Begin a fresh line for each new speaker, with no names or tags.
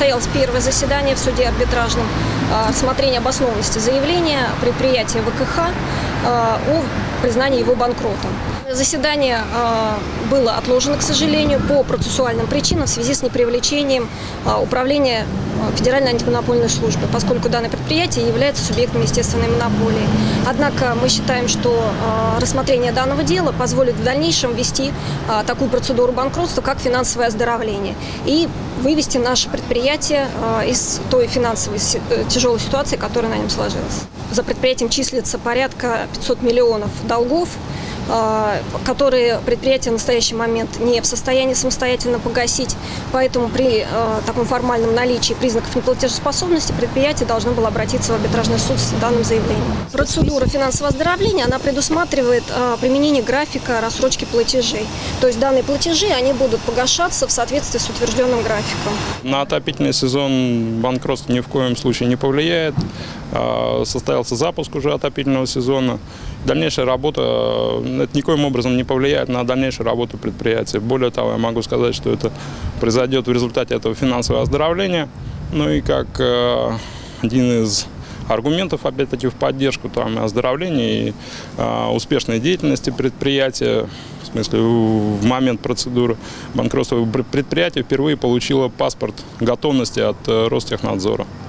Состоялось первое заседание в суде арбитражном а, рассмотрение обоснованности заявления предприятия ВКХ а, о признании его банкротом. Заседание а, было отложено, к сожалению, по процессуальным причинам в связи с непривлечением управления Федеральной антимонопольной службы, поскольку данное предприятие является субъектом естественной монополии. Однако мы считаем, что рассмотрение данного дела позволит в дальнейшем ввести такую процедуру банкротства, как финансовое оздоровление, и вывести наше предприятие из той финансовой э, тяжелой ситуации, которая на нем сложилась. За предприятием числится порядка 500 миллионов долгов, которые предприятие в настоящий момент не в состоянии самостоятельно погасить. Поэтому при а, таком формальном наличии признаков неплатежеспособности предприятие должно было обратиться в арбитражный суд с данным заявлением. Процедура финансового оздоровления она предусматривает а, применение графика рассрочки платежей. То есть данные платежи они будут погашаться в соответствии с утвержденным графиком.
На отопительный сезон банкротство ни в коем случае не повлияет. Состоялся запуск уже отопительного сезона. Дальнейшая работа это никоим образом не повлияет на дальнейшую работу предприятия. Более того, я могу сказать, что это произойдет в результате этого финансового оздоровления. Ну и как э, один из аргументов, опять-таки, в поддержку там, оздоровления и э, успешной деятельности предприятия, в смысле, в момент процедуры банкротства предприятия впервые получило паспорт готовности от э, Ростехнадзора.